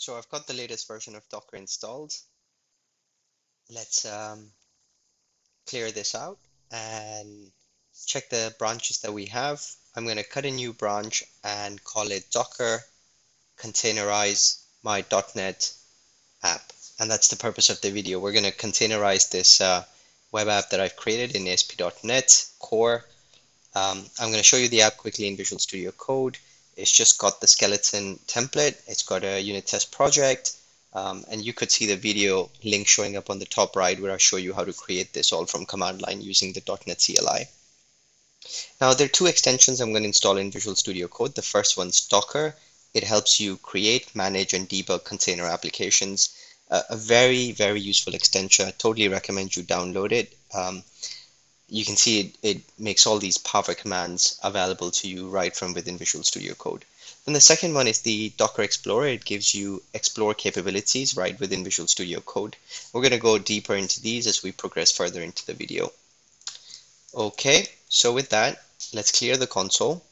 So I've got the latest version of Docker installed. Let's um, clear this out and check the branches that we have. I'm going to cut a new branch and call it Docker containerize my .NET app. And that's the purpose of the video. We're going to containerize this uh, web app that I've created in ASP.NET Core. Um, I'm going to show you the app quickly in Visual Studio Code. It's just got the skeleton template. It's got a unit test project. Um, and you could see the video link showing up on the top right where I show you how to create this all from command line using the .NET CLI. Now there are two extensions I'm going to install in Visual Studio Code. The first one's Docker. It helps you create, manage, and debug container applications. Uh, a very, very useful extension. I totally recommend you download it. Um, you can see it, it makes all these power commands available to you right from within Visual Studio Code. Then the second one is the Docker Explorer. It gives you Explore capabilities right within Visual Studio Code. We're going to go deeper into these as we progress further into the video. Okay, so with that, let's clear the console.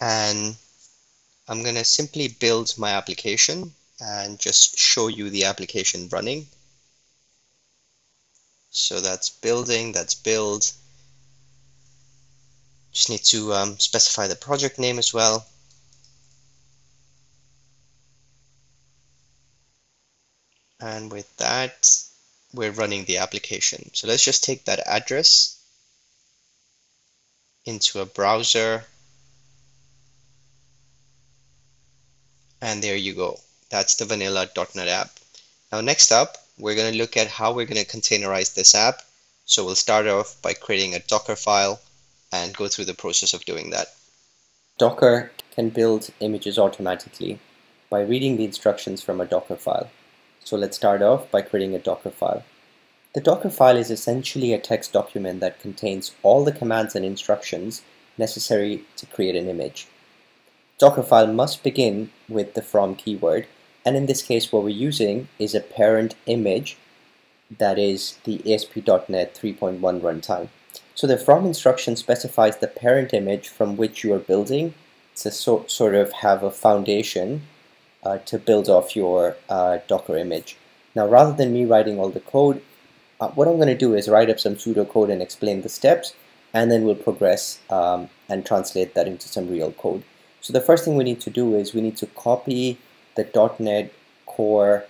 And I'm going to simply build my application and just show you the application running. So that's building, that's build. Just need to um, specify the project name as well. And with that, we're running the application. So let's just take that address into a browser. And there you go. That's the vanilla.NET app. Now next up, we're going to look at how we're going to containerize this app. So we'll start off by creating a Docker file and go through the process of doing that. Docker can build images automatically by reading the instructions from a Docker file. So let's start off by creating a Docker file. The Docker file is essentially a text document that contains all the commands and instructions necessary to create an image. Docker file must begin with the from keyword and in this case what we're using is a parent image that is the ASP.NET 3.1 runtime. So the from instruction specifies the parent image from which you are building to so, sort of have a foundation uh, to build off your uh, Docker image. Now rather than me writing all the code, uh, what I'm going to do is write up some pseudocode and explain the steps and then we'll progress um, and translate that into some real code. So the first thing we need to do is we need to copy the .NET Core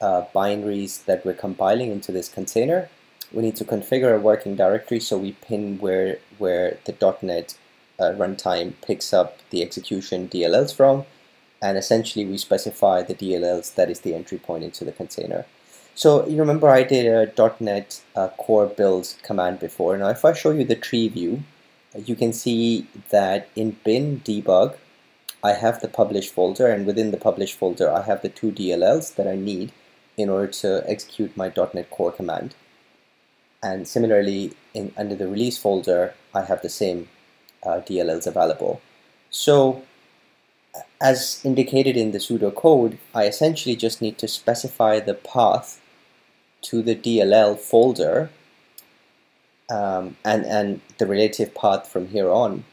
uh, binaries that we're compiling into this container we need to configure a working directory so we pin where where the .NET uh, runtime picks up the execution DLLs from and essentially we specify the DLLs that is the entry point into the container. So you remember I did a .NET uh, core build command before. Now if I show you the tree view, you can see that in bin debug, I have the publish folder and within the publish folder I have the two DLLs that I need in order to execute my .NET core command and similarly in under the release folder I have the same uh, DLLs available. So as indicated in the pseudocode, I essentially just need to specify the path to the DLL folder um, and, and the relative path from here on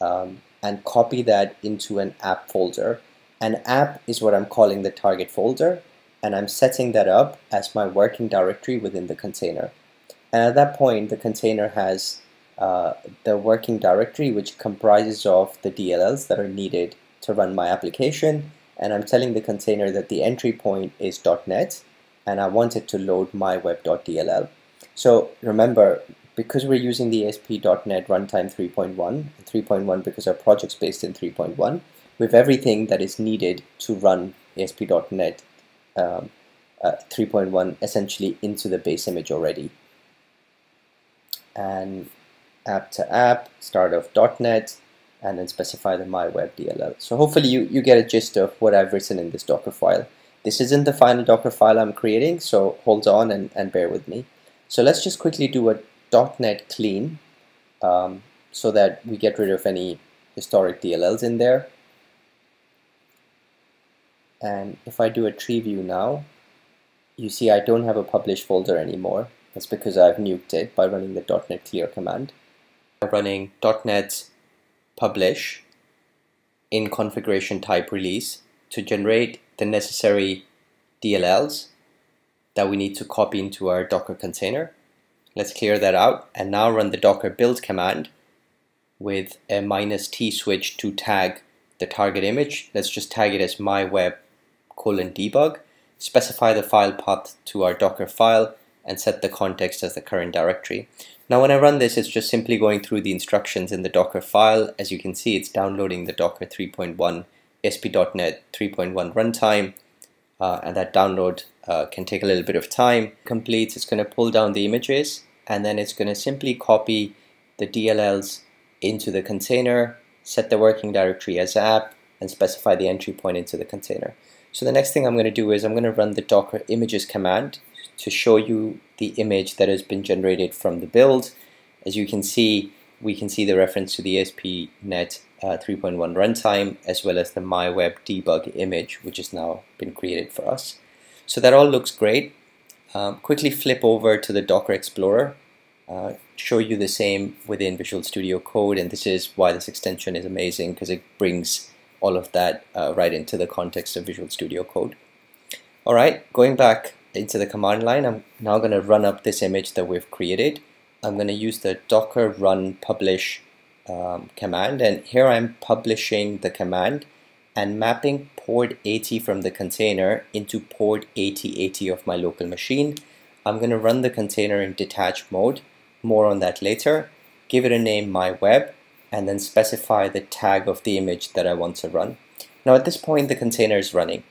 um, and copy that into an app folder. An app is what I'm calling the target folder and I'm setting that up as my working directory within the container. And at that point, the container has uh, the working directory, which comprises of the DLLs that are needed to run my application. And I'm telling the container that the entry point is .NET, and I want it to load my web.dll. So remember, because we're using the ASP.NET Runtime 3.1, 3.1 because our project's based in 3.1, we have everything that is needed to run ASP.NET um, uh, 3.1 essentially into the base image already and app to app, start of .NET, and then specify the my web DLL. So hopefully you, you get a gist of what I've written in this Docker file. This isn't the final Docker file I'm creating, so hold on and, and bear with me. So let's just quickly do a .NET clean um, so that we get rid of any historic DLLs in there. And if I do a tree view now, you see I don't have a publish folder anymore. That's because I've nuked it by running the .NET clear command. I'm running .NET publish in configuration type release to generate the necessary DLLs that we need to copy into our Docker container. Let's clear that out and now run the docker build command with a minus t switch to tag the target image. Let's just tag it as my web colon debug, specify the file path to our docker file and set the context as the current directory. Now when I run this, it's just simply going through the instructions in the Docker file. As you can see, it's downloading the Docker 3.1 ASP.NET 3.1 runtime, uh, and that download uh, can take a little bit of time. Completes, it's going to pull down the images, and then it's going to simply copy the DLLs into the container, set the working directory as app, and specify the entry point into the container. So the next thing I'm going to do is I'm going to run the docker images command to show you the image that has been generated from the build. As you can see, we can see the reference to the ASP.NET uh, 3.1 runtime as well as the MyWeb debug image which has now been created for us. So that all looks great. Um, quickly flip over to the Docker Explorer, uh, show you the same within Visual Studio Code and this is why this extension is amazing because it brings all of that uh, right into the context of Visual Studio Code. Alright, going back into the command line, I'm now going to run up this image that we've created. I'm going to use the docker run publish um, command and here I'm publishing the command and mapping port 80 from the container into port 8080 of my local machine. I'm going to run the container in detached mode, more on that later, give it a name my web and then specify the tag of the image that I want to run. Now at this point the container is running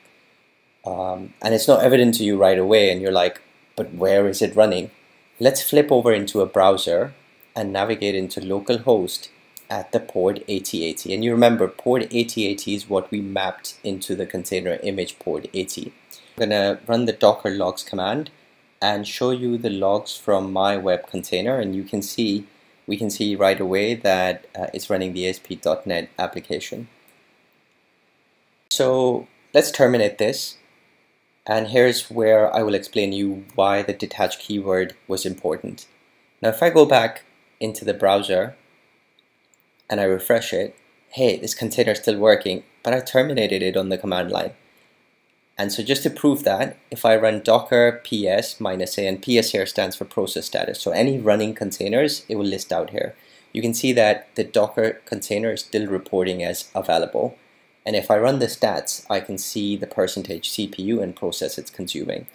um, and it's not evident to you right away and you're like but where is it running let's flip over into a browser and navigate into localhost at the port 8080 and you remember port 8080 is what we mapped into the container image port 80 I'm gonna run the docker logs command and show you the logs from my web container. And you can see we can see right away that uh, it's running the ASP.NET application. So let's terminate this. And here's where I will explain you why the detach keyword was important. Now if I go back into the browser and I refresh it, hey, this container is still working, but I terminated it on the command line. And so just to prove that, if I run docker ps minus a, and ps here stands for process status, so any running containers, it will list out here. You can see that the docker container is still reporting as available. And if I run the stats, I can see the percentage CPU and process it's consuming.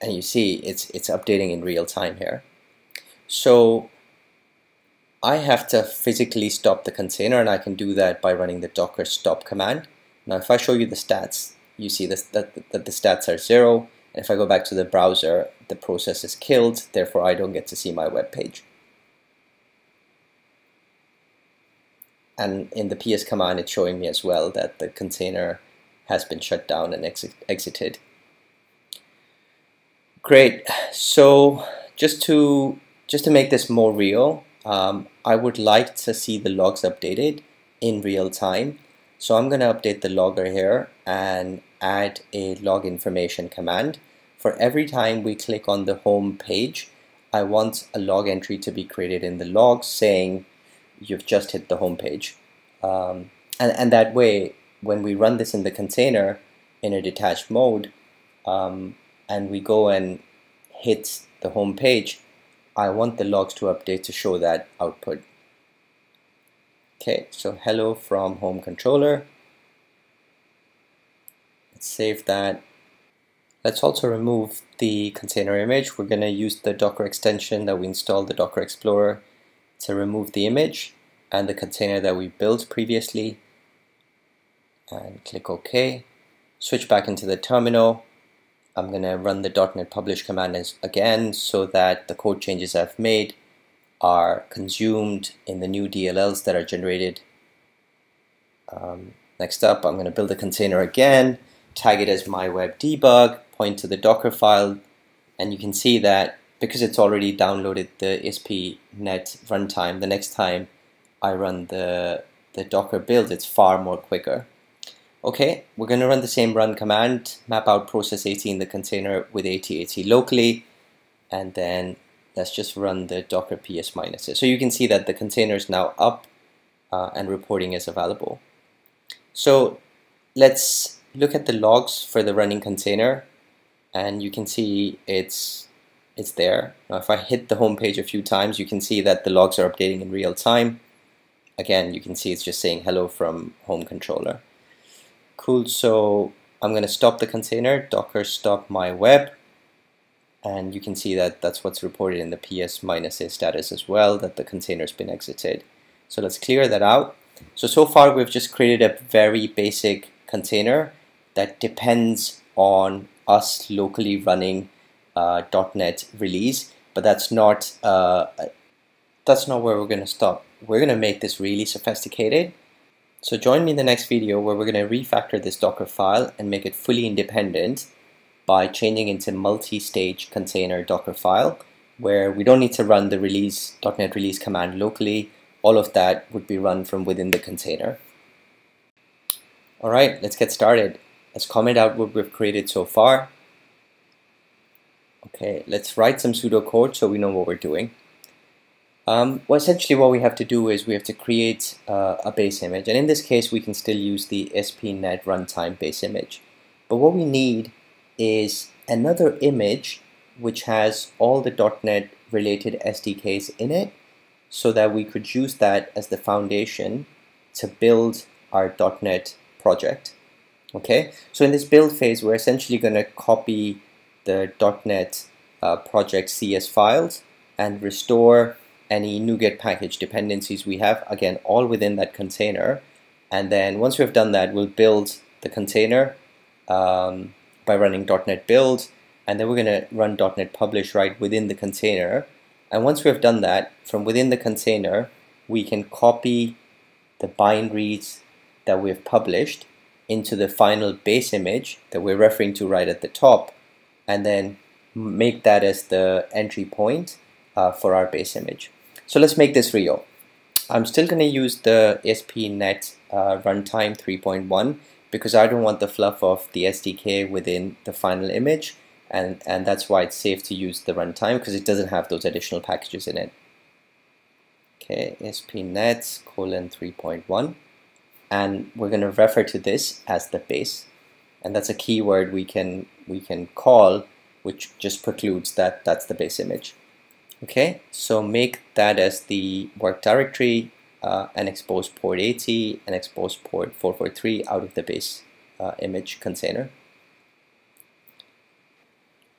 And you see it's, it's updating in real time here. So I have to physically stop the container and I can do that by running the docker stop command. Now if I show you the stats, you see this, that, that the stats are zero. And if I go back to the browser, the process is killed, therefore I don't get to see my web page. and in the ps command it's showing me as well that the container has been shut down and exit exited. Great. So just to just to make this more real, um, I would like to see the logs updated in real time. So I'm going to update the logger here and add a log information command. For every time we click on the home page, I want a log entry to be created in the log saying you've just hit the home page. Um, and, and that way, when we run this in the container in a detached mode, um, and we go and hit the home page, I want the logs to update to show that output. Okay, so hello from home controller. Let's save that. Let's also remove the container image. We're going to use the Docker extension that we installed, the Docker Explorer, to remove the image and the container that we built previously and click OK. Switch back into the terminal. I'm going to run the .NET publish command again so that the code changes I've made are consumed in the new DLLs that are generated. Um, next up, I'm going to build a container again, tag it as my web debug, point to the Docker file, and you can see that because it's already downloaded the ASP.NET runtime, the next time I run the, the Docker build, it's far more quicker. Okay, we're going to run the same run command, map out process 80 in the container with 8080 locally, and then let's just run the docker ps minus it. So you can see that the container is now up uh, and reporting is available. So let's look at the logs for the running container and you can see it's it's there. Now if I hit the home page a few times you can see that the logs are updating in real time. Again you can see it's just saying hello from home controller. Cool, so I'm going to stop the container, docker stop my web and you can see that that's what's reported in the ps minus a status as well that the container's been exited. So let's clear that out. So, so far we've just created a very basic container that depends on us locally running uh, .NET release, but that's not uh, that's not where we're going to stop. We're going to make this really sophisticated. So join me in the next video where we're going to refactor this Docker file and make it fully independent by changing into multi-stage container Docker file where we don't need to run the release .NET release command locally. All of that would be run from within the container. All right, let's get started. Let's comment out what we've created so far. Okay, let's write some pseudocode so we know what we're doing. Um, well, essentially what we have to do is we have to create uh, a base image. And in this case, we can still use the ASP.NET runtime base image. But what we need is another image which has all the .NET related SDKs in it so that we could use that as the foundation to build our .NET project. Okay, so in this build phase, we're essentially going to copy the .NET uh, project CS files and restore any NuGet package dependencies we have, again, all within that container. And then once we've done that, we'll build the container um, by running .NET build, and then we're going to run .NET publish right within the container. And once we've done that, from within the container, we can copy the binaries that we've published into the final base image that we're referring to right at the top and then make that as the entry point uh, for our base image. So let's make this real. I'm still going to use the ASP.NET uh, runtime 3.1 because I don't want the fluff of the SDK within the final image and, and that's why it's safe to use the runtime because it doesn't have those additional packages in it. Okay, ASP.NET colon 3.1 and we're going to refer to this as the base and that's a keyword we can we can call which just precludes that that's the base image okay so make that as the work directory uh, and expose port 80 and expose port 443 out of the base uh, image container.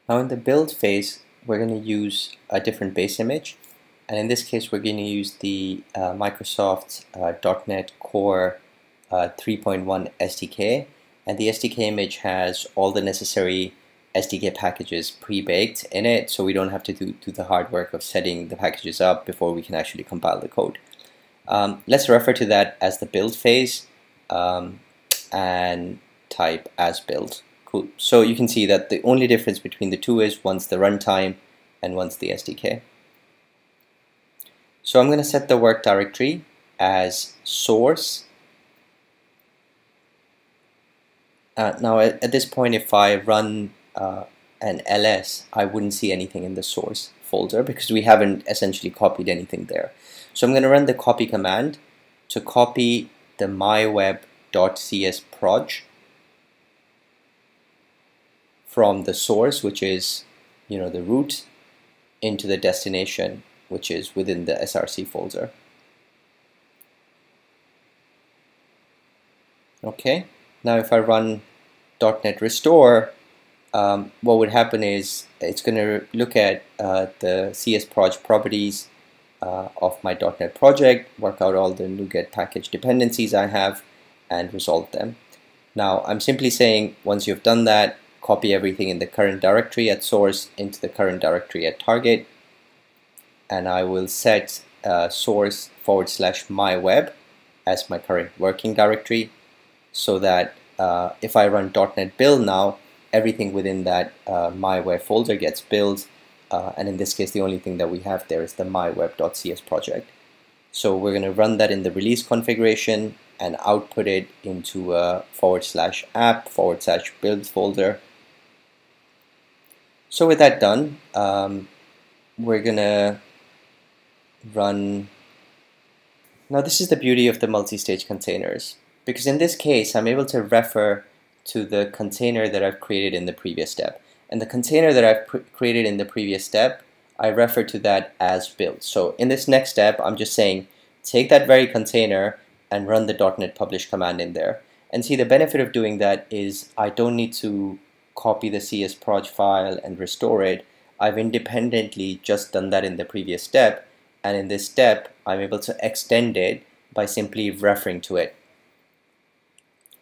Now in the build phase we're going to use a different base image and in this case we're going to use the uh, Microsoft uh, .NET Core uh, 3.1 SDK and the SDK image has all the necessary SDK packages pre-baked in it so we don't have to do, do the hard work of setting the packages up before we can actually compile the code. Um, let's refer to that as the build phase um, and type as build. Cool. So you can see that the only difference between the two is one's the runtime and one's the SDK. So I'm going to set the work directory as source Uh, now at, at, this point if I run uh, an ls I wouldn't see anything in the source folder because we haven't essentially copied anything there. So I'm going to run the copy command to copy the myweb.cs proj from the source which is you know the root into the destination which is within the src folder. Okay, now if I run .NET Restore, um, what would happen is it's going to look at uh, the CS Proj properties uh, of my .NET project, work out all the NuGet package dependencies I have, and resolve them. Now I'm simply saying once you've done that, copy everything in the current directory at source into the current directory at target, and I will set uh, source forward slash my web as my current working directory so that uh, if I run .NET build now, everything within that uh, myweb folder gets built. Uh, and in this case, the only thing that we have there is the myweb.cs project. So we're going to run that in the release configuration and output it into a forward slash app forward slash build folder. So with that done, um, we're going to run. Now this is the beauty of the multi-stage containers. Because in this case, I'm able to refer to the container that I've created in the previous step. And the container that I've created in the previous step, I refer to that as build. So in this next step, I'm just saying, take that very container and run the .NET publish command in there. And see, the benefit of doing that is I don't need to copy the csproj file and restore it. I've independently just done that in the previous step. And in this step, I'm able to extend it by simply referring to it.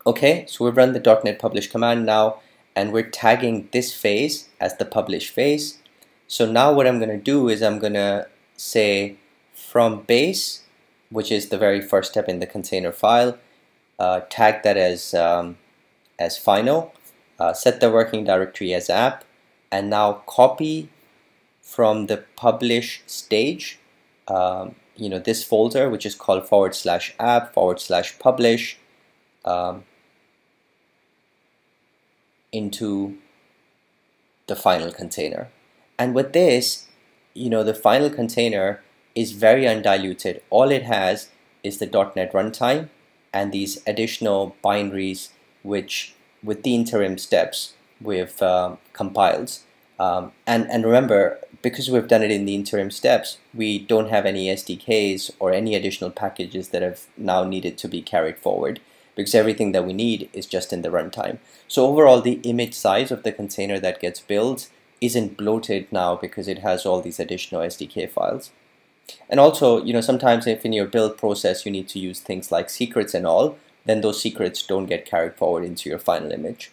Okay, so we've run the .NET publish command now, and we're tagging this phase as the publish phase. So now what I'm going to do is I'm going to say from base, which is the very first step in the container file, uh, tag that as um, as final, uh, set the working directory as app, and now copy from the publish stage, um, you know, this folder which is called forward slash app forward slash publish um, into the final container. And with this, you know, the final container is very undiluted. All it has is the .NET runtime and these additional binaries which with the interim steps we've uh, compiled. Um, and, and remember, because we've done it in the interim steps, we don't have any SDKs or any additional packages that have now needed to be carried forward because everything that we need is just in the runtime. So overall, the image size of the container that gets built isn't bloated now because it has all these additional SDK files. And also, you know, sometimes if in your build process you need to use things like secrets and all, then those secrets don't get carried forward into your final image.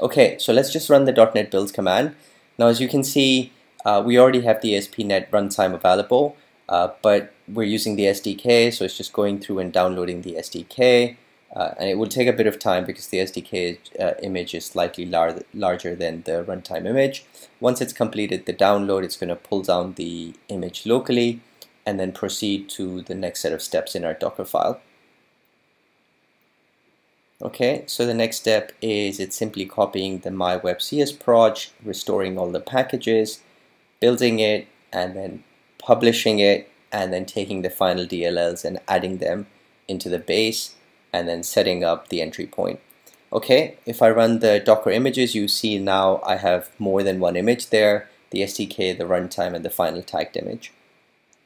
Okay, so let's just run the .NET builds command. Now, as you can see, uh, we already have the ASP.NET runtime available, uh, but we're using the SDK, so it's just going through and downloading the SDK. Uh, and it will take a bit of time because the SDK uh, image is slightly lar larger than the runtime image. Once it's completed the download, it's going to pull down the image locally and then proceed to the next set of steps in our Docker file. Okay, so the next step is it's simply copying the mywebcsproj, restoring all the packages, building it, and then publishing it, and then taking the final DLLs and adding them into the base, and then setting up the entry point. Okay, if I run the Docker images, you see now I have more than one image there, the SDK, the runtime, and the final tagged image.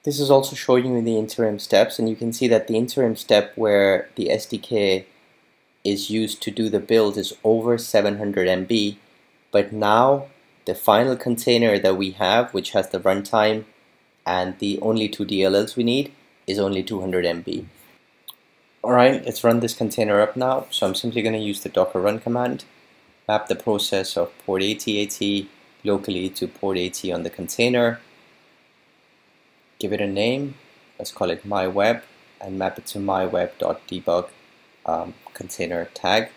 This is also showing you the interim steps, and you can see that the interim step where the SDK is used to do the build is over 700 MB, but now the final container that we have, which has the runtime and the only two DLLs we need, is only 200 MB. Alright, let's run this container up now. So I'm simply going to use the docker run command, map the process of port 8080 locally to port 80 on the container, give it a name, let's call it myweb, and map it to myweb.debug um, container tag.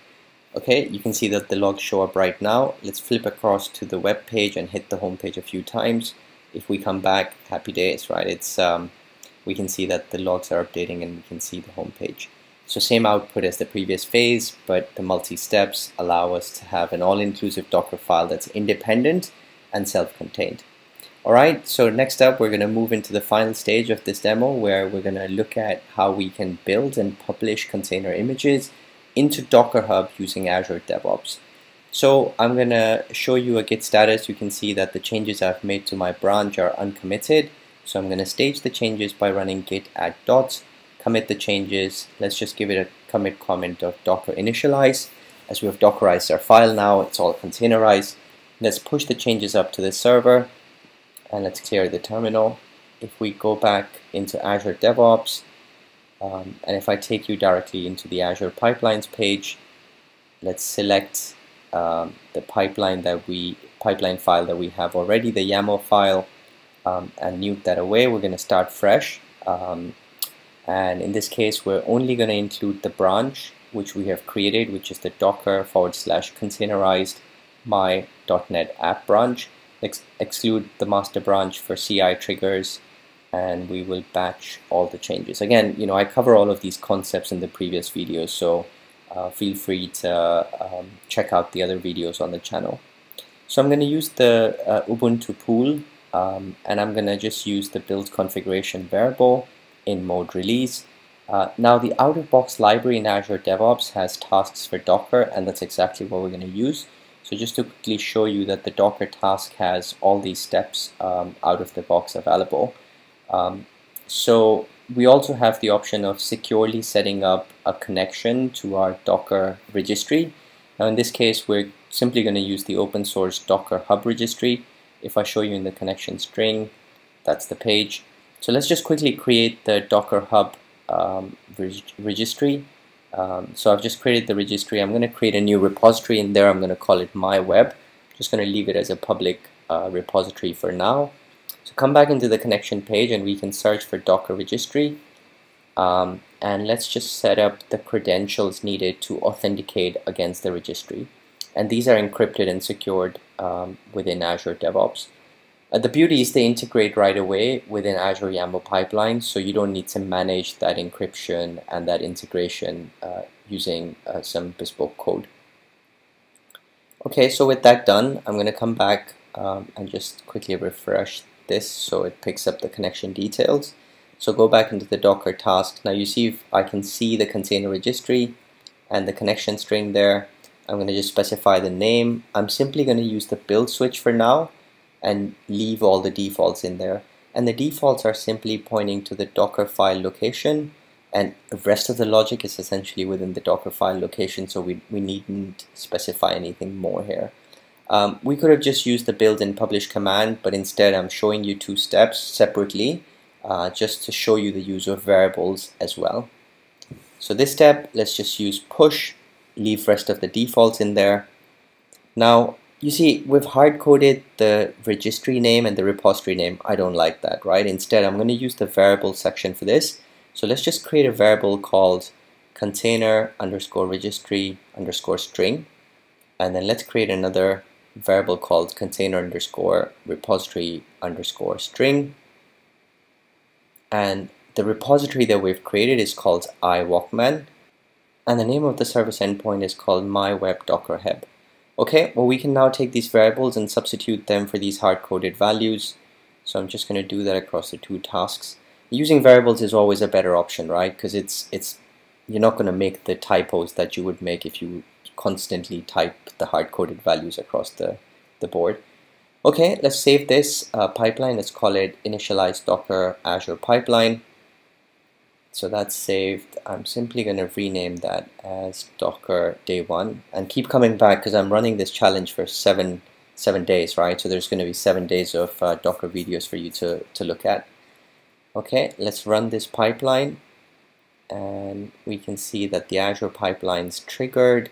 Okay, you can see that the logs show up right now. Let's flip across to the web page and hit the home page a few times. If we come back, happy days, right? It's um, we can see that the logs are updating and we can see the home page. So same output as the previous phase, but the multi-steps allow us to have an all-inclusive Docker file that's independent and self-contained. Alright, so next up we're going to move into the final stage of this demo where we're going to look at how we can build and publish container images into Docker Hub using Azure DevOps. So I'm going to show you a git status. You can see that the changes I've made to my branch are uncommitted. So I'm going to stage the changes by running git add dots, commit the changes. Let's just give it a commit comment of docker initialize. As we have dockerized our file now, it's all containerized. Let's push the changes up to the server and let's clear the terminal. If we go back into Azure DevOps, um, and if I take you directly into the Azure Pipelines page, let's select um, the pipeline that we pipeline file that we have already, the YAML file, um, and nuke that away. We're going to start fresh. Um, and in this case, we're only going to include the branch which we have created, which is the docker forward slash containerized my.NET app branch ex exclude the master branch for CI triggers and we will batch all the changes. Again, you know, I cover all of these concepts in the previous videos, so uh, feel free to um, check out the other videos on the channel. So I'm going to use the uh, Ubuntu pool um, and I'm going to just use the build configuration variable in mode release Uh, now the out-of-box library in Azure DevOps has tasks for Docker and that's exactly what we're going to use. So just to quickly show you that the Docker task has all these steps um, out of the box available. Um, so we also have the option of securely setting up a connection to our Docker registry. Now in this case, we're simply going to use the open source Docker Hub registry. If I show you in the connection string, that's the page. So let's just quickly create the Docker Hub um, reg registry. Um, so I've just created the registry. I'm going to create a new repository in there. I'm going to call it my web. Just going to leave it as a public uh, repository for now. So come back into the connection page and we can search for Docker registry. Um, and let's just set up the credentials needed to authenticate against the registry. And these are encrypted and secured um, within Azure DevOps. Uh, the beauty is they integrate right away within Azure YAML pipeline, so you don't need to manage that encryption and that integration uh, using uh, some bespoke code. Okay, so with that done, I'm going to come back um, and just quickly refresh this so it picks up the connection details. So go back into the Docker task. Now you see I can see the container registry and the connection string there. I'm going to just specify the name. I'm simply going to use the build switch for now and leave all the defaults in there. And the defaults are simply pointing to the Docker file location and the rest of the logic is essentially within the Docker file location so we, we needn't specify anything more here. Um, we could have just used the build and publish command but instead I'm showing you two steps separately uh, just to show you the use of variables as well. So this step, let's just use push, leave rest of the defaults in there. Now you see, we've hard-coded the registry name and the repository name. I don't like that, right? Instead, I'm going to use the variable section for this. So let's just create a variable called container underscore registry underscore string. And then let's create another variable called container underscore repository underscore string. And the repository that we've created is called iWalkman. And the name of the service endpoint is called mywebdockerhub. Okay, well we can now take these variables and substitute them for these hard-coded values. So I'm just going to do that across the two tasks. Using variables is always a better option, right? Because it's it's you're not going to make the typos that you would make if you constantly type the hard-coded values across the, the board. Okay, let's save this uh, pipeline. Let's call it initialize docker azure pipeline. So that's saved. I'm simply going to rename that as Docker day one and keep coming back because I'm running this challenge for seven seven days, right? So there's going to be seven days of uh, Docker videos for you to, to look at. Okay, let's run this pipeline and we can see that the Azure pipeline's triggered.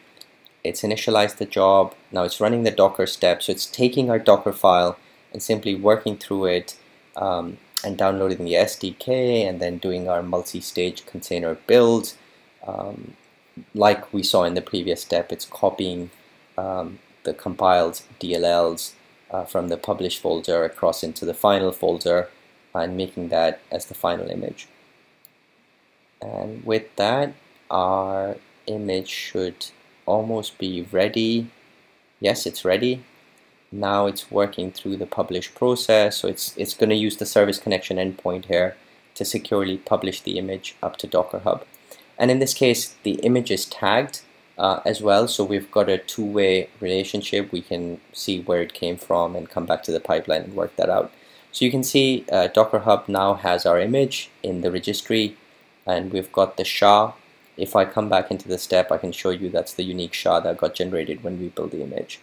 It's initialized the job. Now it's running the Docker step. So it's taking our Docker file and simply working through it um, and downloading the SDK and then doing our multi-stage container build. Um, like we saw in the previous step, it's copying um, the compiled DLLs uh, from the publish folder across into the final folder and making that as the final image. And with that, our image should almost be ready. Yes, it's ready now it's working through the publish process so it's it's going to use the service connection endpoint here to securely publish the image up to Docker Hub. And in this case the image is tagged uh, as well so we've got a two-way relationship. We can see where it came from and come back to the pipeline and work that out. So you can see uh, Docker Hub now has our image in the registry and we've got the SHA. If I come back into the step I can show you that's the unique SHA that got generated when we build the image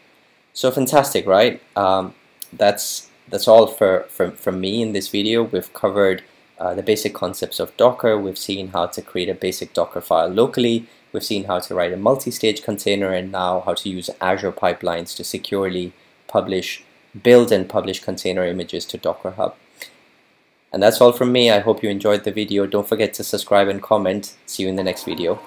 so fantastic, right? Um, that's that's all for, from me in this video. We've covered uh, the basic concepts of Docker. We've seen how to create a basic Docker file locally. We've seen how to write a multi-stage container and now how to use Azure pipelines to securely publish, build and publish container images to Docker Hub. And that's all from me. I hope you enjoyed the video. Don't forget to subscribe and comment. See you in the next video.